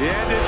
The end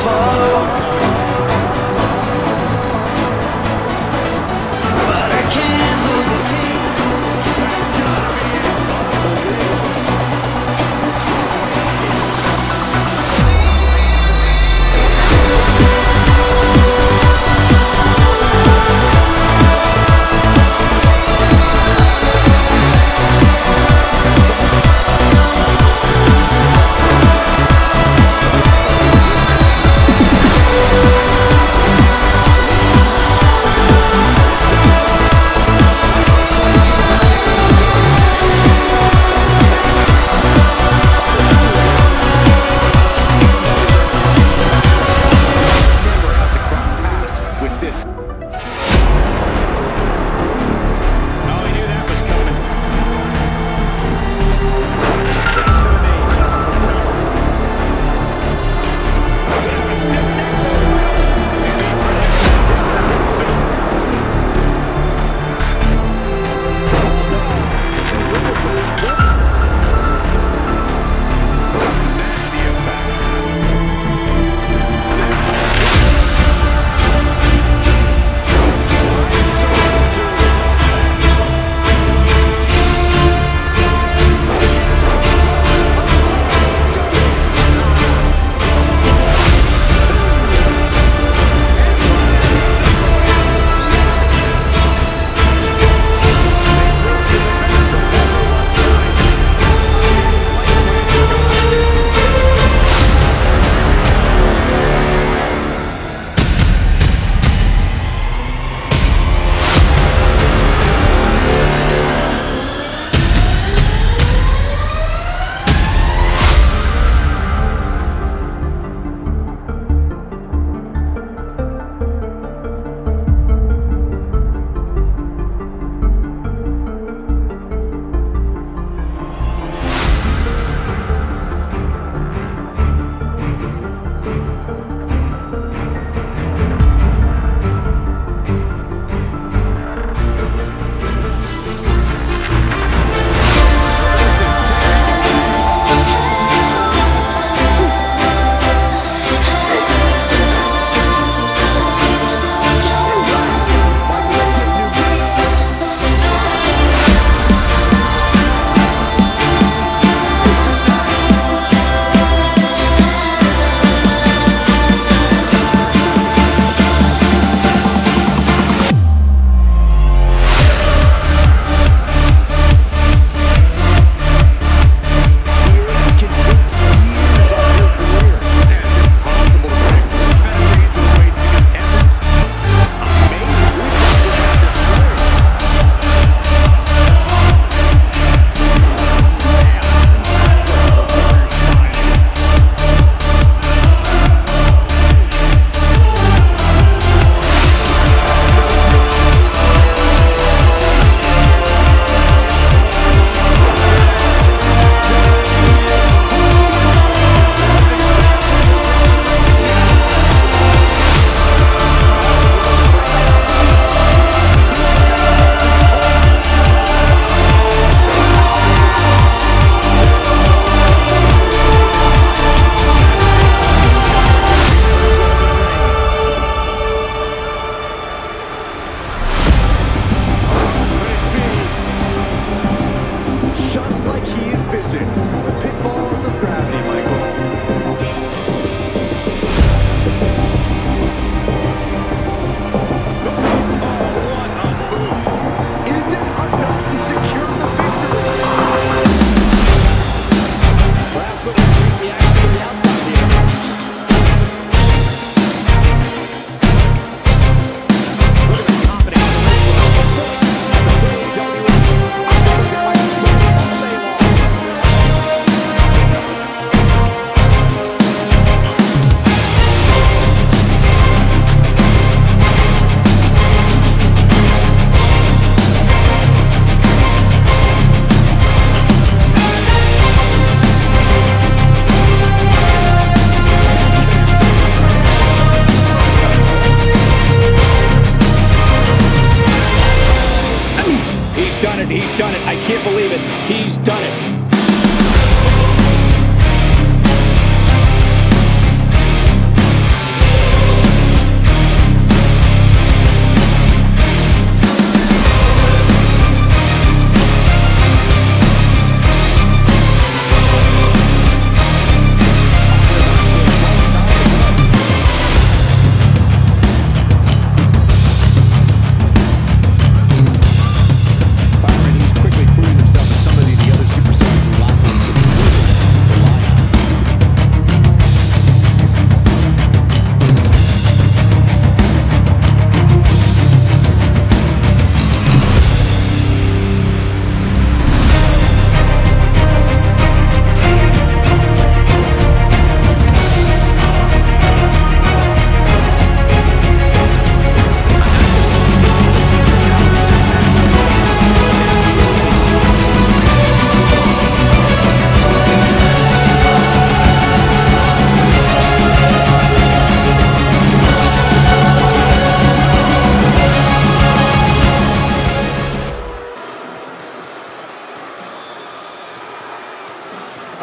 Far I can't believe it. He's done it.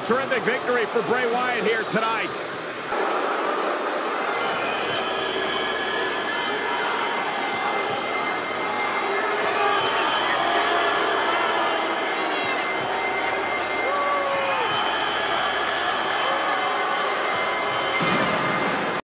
Terrific victory for Bray Wyatt here tonight.